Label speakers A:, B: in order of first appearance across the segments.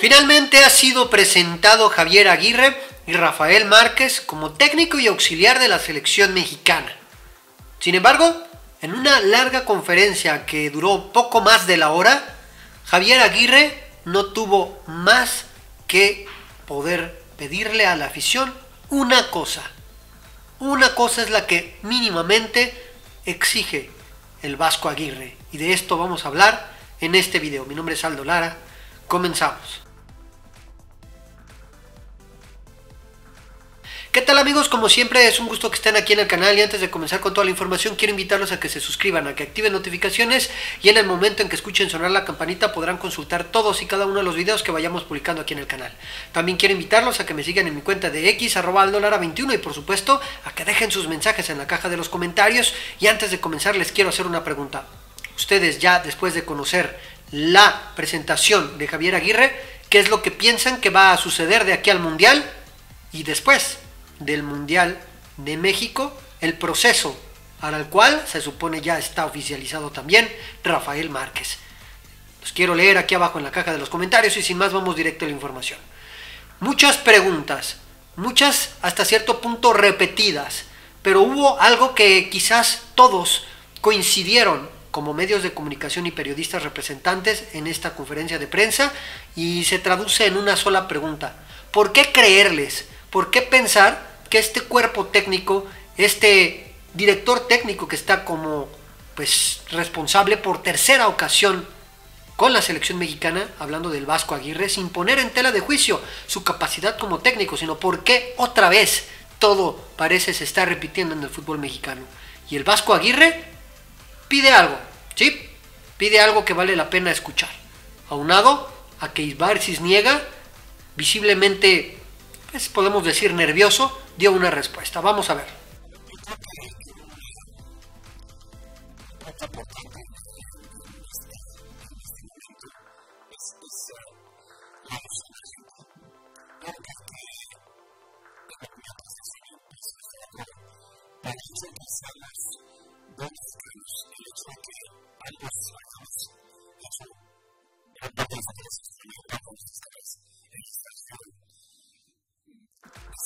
A: Finalmente ha sido presentado Javier Aguirre y Rafael Márquez como técnico y auxiliar de la selección mexicana. Sin embargo, en una larga conferencia que duró poco más de la hora, Javier Aguirre no tuvo más que poder pedirle a la afición una cosa. Una cosa es la que mínimamente exige el Vasco Aguirre. Y de esto vamos a hablar en este video. Mi nombre es Aldo Lara. Comenzamos. ¿Qué tal amigos? Como siempre es un gusto que estén aquí en el canal y antes de comenzar con toda la información quiero invitarlos a que se suscriban, a que activen notificaciones y en el momento en que escuchen sonar la campanita podrán consultar todos y cada uno de los videos que vayamos publicando aquí en el canal. También quiero invitarlos a que me sigan en mi cuenta de X arroba 21 y por supuesto a que dejen sus mensajes en la caja de los comentarios y antes de comenzar les quiero hacer una pregunta. Ustedes ya después de conocer la presentación de Javier Aguirre, ¿qué es lo que piensan que va a suceder de aquí al Mundial y después? Del Mundial de México, el proceso para el cual se supone ya está oficializado también Rafael Márquez. Los quiero leer aquí abajo en la caja de los comentarios y sin más vamos directo a la información. Muchas preguntas, muchas hasta cierto punto repetidas, pero hubo algo que quizás todos coincidieron como medios de comunicación y periodistas representantes en esta conferencia de prensa y se traduce en una sola pregunta. ¿Por qué creerles? ¿Por qué pensar que este cuerpo técnico, este director técnico que está como pues responsable por tercera ocasión con la selección mexicana, hablando del Vasco Aguirre, sin poner en tela de juicio su capacidad como técnico, sino porque otra vez todo parece se está repitiendo en el fútbol mexicano. Y el Vasco Aguirre pide algo, ¿sí? Pide algo que vale la pena escuchar. Aunado a que Isbar niega visiblemente pues, podemos decir nervioso, dio una respuesta. Vamos a ver.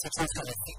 B: sometimes kind of think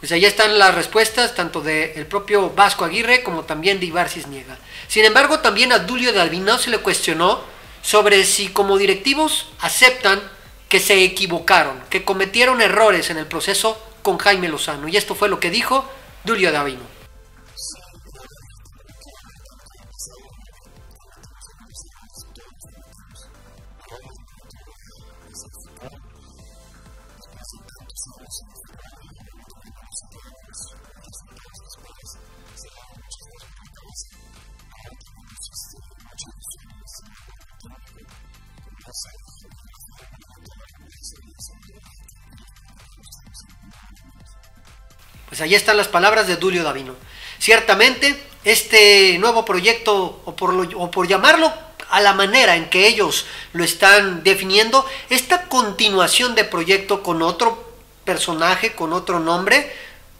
B: Pues ahí están las respuestas, tanto del propio Vasco Aguirre como también de Ibar Cisniega. Sin embargo, también a Dulio de se le cuestionó sobre si como directivos aceptan que se equivocaron, que cometieron errores en el proceso con Jaime Lozano. Y esto fue lo que dijo Dulio de Pues ahí están las palabras de Dulio Davino. Ciertamente, este nuevo proyecto, o por, o por llamarlo a la manera en que ellos lo están definiendo, esta continuación de proyecto con otro personaje, con otro nombre,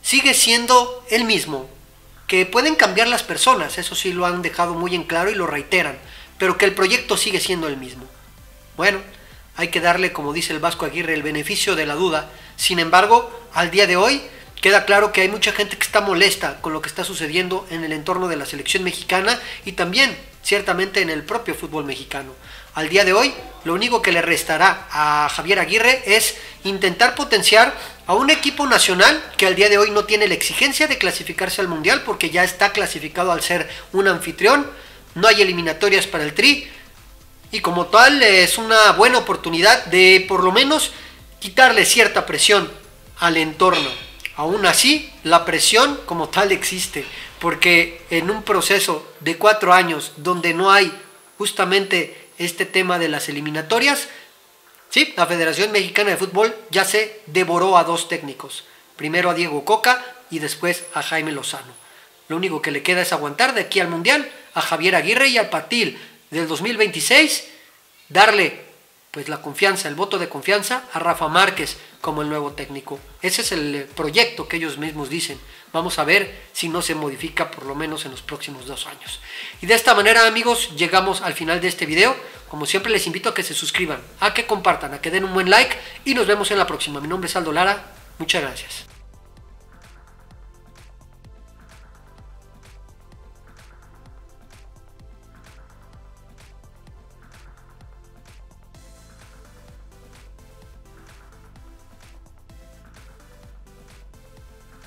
B: sigue siendo el mismo. Que pueden cambiar las personas, eso sí lo han dejado muy en claro y lo reiteran, pero que el proyecto sigue siendo el mismo. Bueno, hay que darle, como dice el Vasco Aguirre, el beneficio de la duda. Sin embargo, al día de hoy, Queda claro que hay mucha gente que está molesta con lo que está sucediendo en el entorno de la selección mexicana y también ciertamente en el propio fútbol mexicano. Al día de hoy, lo único que le restará a Javier Aguirre es intentar potenciar a un equipo nacional que al día de hoy no tiene la exigencia de clasificarse al Mundial porque ya está clasificado al ser un anfitrión, no hay eliminatorias para el Tri y como tal es una buena oportunidad de por lo menos quitarle cierta presión al entorno Aún así, la presión como tal existe, porque en un proceso de cuatro años donde no hay justamente este tema de las eliminatorias, sí, la Federación Mexicana de Fútbol ya se devoró a dos técnicos, primero a Diego Coca y después a Jaime Lozano. Lo único que le queda es aguantar de aquí al Mundial a Javier Aguirre y al partir del 2026 darle pues la confianza, el voto de confianza a Rafa Márquez como el nuevo técnico. Ese es el proyecto que ellos mismos dicen. Vamos a ver si no se modifica por lo menos en los próximos dos años. Y de esta manera amigos llegamos al final de este video. Como siempre les invito a que se suscriban, a que compartan, a que den un buen like y nos vemos en la próxima. Mi nombre es Aldo Lara. Muchas gracias.